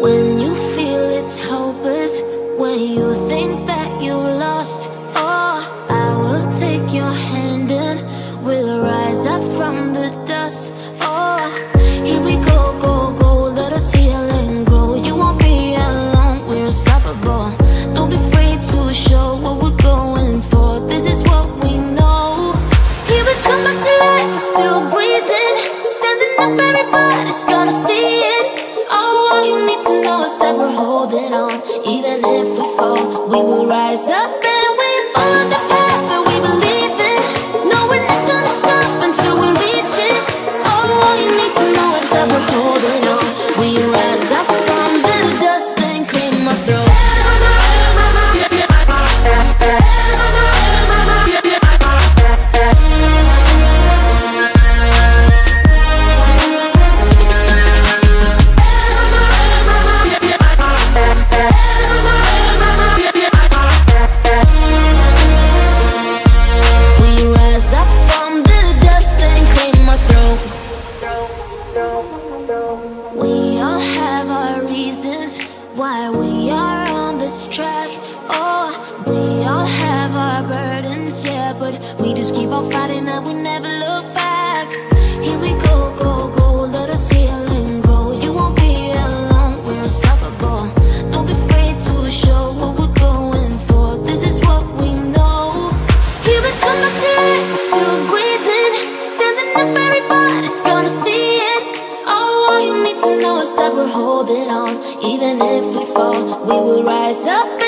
When you feel it's hopeless, when you up and wait for the We will rise up